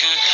to